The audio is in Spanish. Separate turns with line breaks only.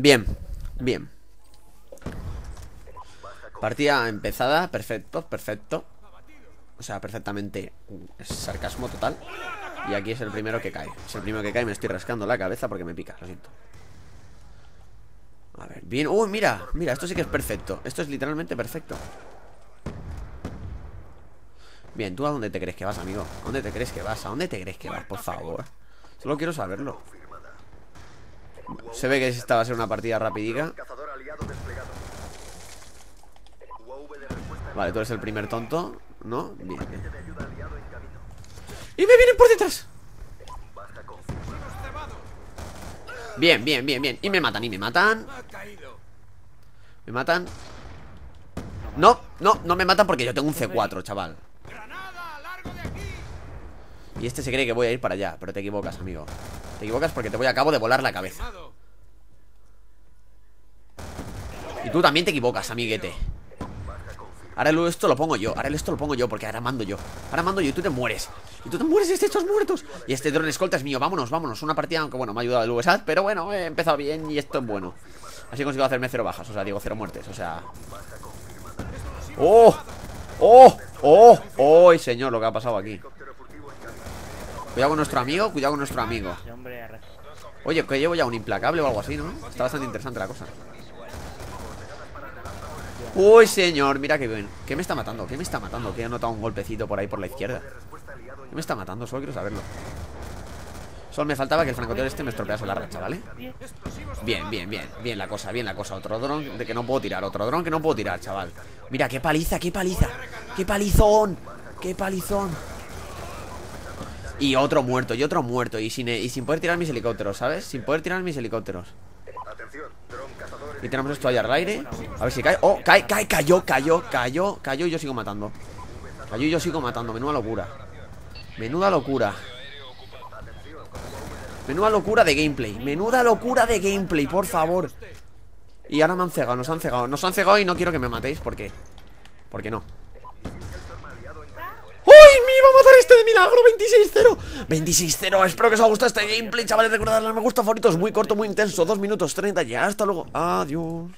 Bien, bien. Partida empezada, perfecto, perfecto. O sea, perfectamente Es sarcasmo total. Y aquí es el primero que cae. Es el primero que cae, me estoy rascando la cabeza porque me pica, lo siento. A ver, bien, uy, mira, mira, esto sí que es perfecto. Esto es literalmente perfecto. Bien, ¿tú a dónde te crees que vas, amigo? ¿A dónde te crees que vas? ¿A dónde te crees que vas, por favor? Solo quiero saberlo Se ve que esta va a ser una partida rapidica. Vale, tú eres el primer tonto ¿No? Bien, bien. ¡Y me vienen por detrás! Bien, bien, bien, bien. Y me matan, y me matan. Me matan. No, no, no me matan porque yo tengo un C4, chaval Y este se cree que voy a ir para allá Pero te equivocas, amigo. Te equivocas porque te voy a cabo de volar la cabeza. Y tú también te equivocas, amiguete. Ahora esto lo pongo yo, ahora esto lo pongo yo Porque ahora mando yo, ahora mando yo y tú te mueres. Y tú te mueres y estos muertos. Y este drone escolta es mío, vámonos, vámonos. Una partida, aunque bueno, me ha ayudado el USAT Pero bueno, he empezado bien y esto es bueno. Así consigo hacerme cero bajas, o sea, digo cero muertes O sea... ¡Oh! ¡Oh! ¡Oh! ¡Oh! señor, lo que ha pasado aquí Cuidado con nuestro amigo, cuidado con nuestro amigo Oye, que llevo ya un implacable o algo así, ¿no? Está bastante interesante la cosa Uy, señor, mira qué bien ¿Qué me está matando? ¿Qué me está matando? Que he notado un golpecito por ahí por la izquierda ¿Qué me está matando? Solo quiero saberlo Solo me faltaba que el francotirador este me estropease la racha, ¿vale? Bien, bien, bien Bien la cosa, bien la cosa Otro dron de que no puedo tirar Otro dron que no puedo tirar, chaval Mira, qué paliza, qué paliza Qué palizón Qué palizón Y otro muerto, y otro muerto Y sin, y sin poder tirar mis helicópteros, ¿sabes? Sin poder tirar mis helicópteros. Y tenemos esto ahí al aire. A ver si cae. Oh, cae, cae, cayó, cayó, cayó Cayó y yo sigo matando. Cayó y yo sigo matando. Menuda locura. Menuda locura. Menuda locura de gameplay. Menuda locura de gameplay, por favor. Y ahora me han cegado, nos han cegado. Nos han cegado y no quiero que me matéis ¿Por qué? ¿Por qué no? Milagro! 26-0 26-0 Espero que os haya gustado este gameplay, chavales Recordad darle me gusta favoritos Muy corto, muy intenso 2 minutos 30 y hasta luego Adiós